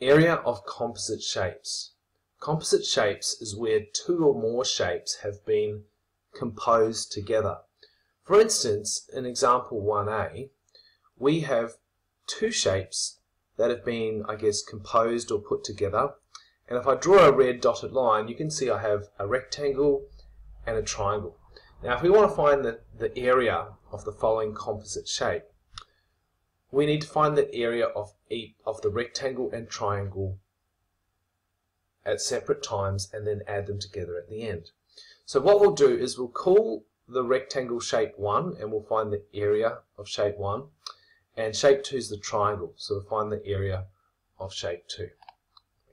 Area of composite shapes. Composite shapes is where two or more shapes have been composed together. For instance, in example 1a, we have two shapes that have been, I guess, composed or put together. And if I draw a red dotted line, you can see I have a rectangle and a triangle. Now, if we want to find the, the area of the following composite shape, we need to find the area of each of the rectangle and triangle at separate times and then add them together at the end. So what we'll do is we'll call the rectangle shape 1 and we'll find the area of shape 1 and shape 2 is the triangle so we'll find the area of shape 2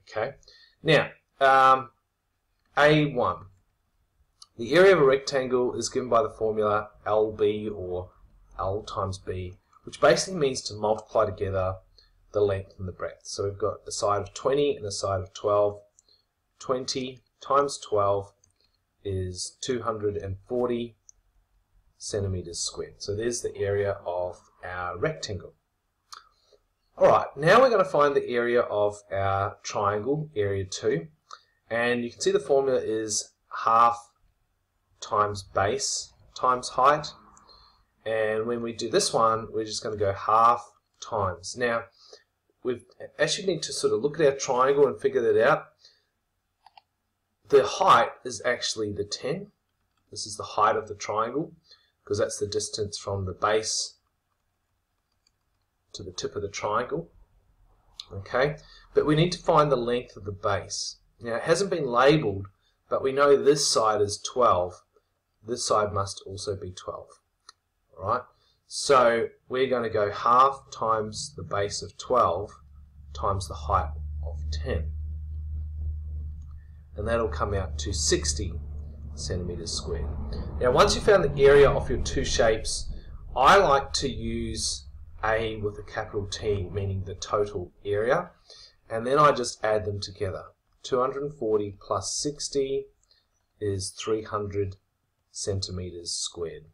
okay? Now um, A1 the area of a rectangle is given by the formula LB or L times B, which basically means to multiply together the length and the breadth. So we've got a side of 20 and a side of 12. 20 times 12 is 240 centimeters squared. So there's the area of our rectangle. Alright, now we're going to find the area of our triangle, area 2. And you can see the formula is half times base times height. And when we do this one, we're just going to go half times. Now, we actually need to sort of look at our triangle and figure that out. The height is actually the 10. This is the height of the triangle because that's the distance from the base to the tip of the triangle. Okay, but we need to find the length of the base. Now it hasn't been labelled, but we know this side is 12 this side must also be 12. Alright, so we're going to go half times the base of 12 times the height of 10. And that'll come out to 60 centimeters squared. Now once you've found the area of your two shapes, I like to use A with a capital T, meaning the total area, and then I just add them together. 240 plus 60 is 300 centimeters squared.